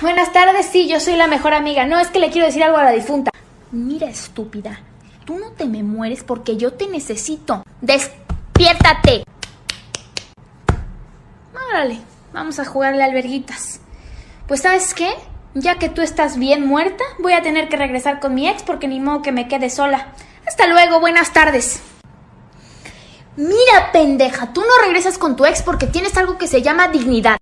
buenas tardes. Sí, yo soy la mejor amiga. No, es que le quiero decir algo a la difunta. Mira, estúpida. Tú no te me mueres porque yo te necesito. ¡Despiértate! Órale, vamos a jugarle alberguitas. Pues ¿sabes qué? Ya que tú estás bien muerta, voy a tener que regresar con mi ex porque ni modo que me quede sola. Hasta luego, buenas tardes. Mira, pendeja, tú no regresas con tu ex porque tienes algo que se llama dignidad.